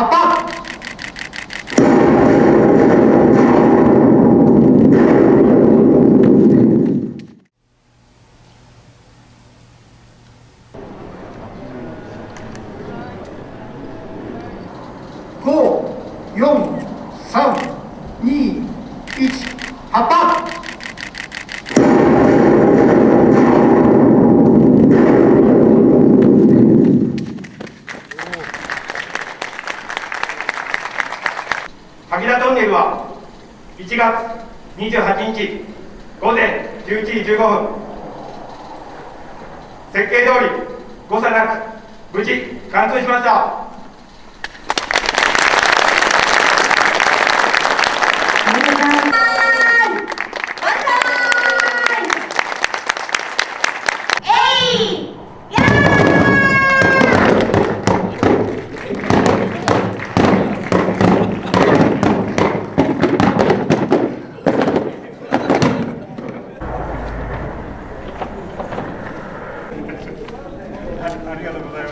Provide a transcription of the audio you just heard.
発破五、四、三、二、一、発破田トンネルは1月28日午前11時15分。設計通り誤差なく無事完通しました。Adios, over there.